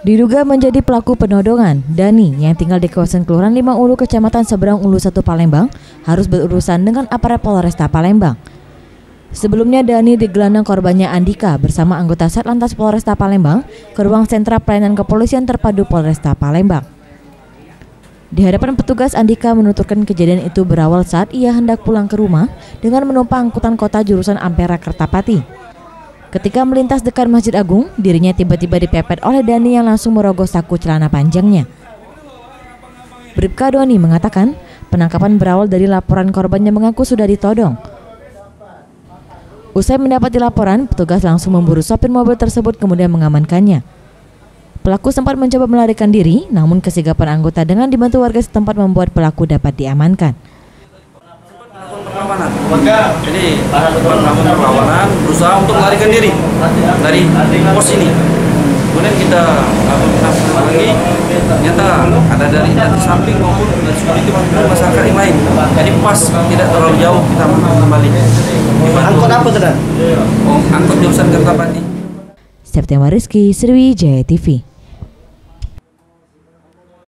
Diduga menjadi pelaku penodongan, Dani yang tinggal di kawasan Kelurahan Lima Ulu, Kecamatan Seberang Ulu 1 Palembang, harus berurusan dengan aparat Polresta Palembang. Sebelumnya Dani digelandang korbannya Andika bersama anggota Satlantas Polresta Palembang ke ruang sentra pelayanan kepolisian terpadu Polresta Palembang. Di hadapan petugas, Andika menuturkan kejadian itu berawal saat ia hendak pulang ke rumah dengan menumpang angkutan kota jurusan Ampera Kertapati. Ketika melintas dekat Masjid Agung, dirinya tiba-tiba dipepet oleh Dani yang langsung merogoh saku celana panjangnya. Bribka Doni mengatakan, penangkapan berawal dari laporan korban yang mengaku sudah ditodong. Usai mendapati laporan, petugas langsung memburu sopir mobil tersebut kemudian mengamankannya. Pelaku sempat mencoba melarikan diri, namun kesigapan anggota dengan dibantu warga setempat membuat pelaku dapat diamankan perlawanan. Jadi melakukan perlawanan, berusaha untuk melarikan diri dari pos ini. Kemudian kita lakukan lagi, ternyata ada dari dari samping maupun dari security maupun masyarakat yang lain. Jadi pas tidak terlalu jauh kita kembali. Angkot apa tadi? Oh, angkot jurusan Kertapati. September Rizky, Sriwijaya TV.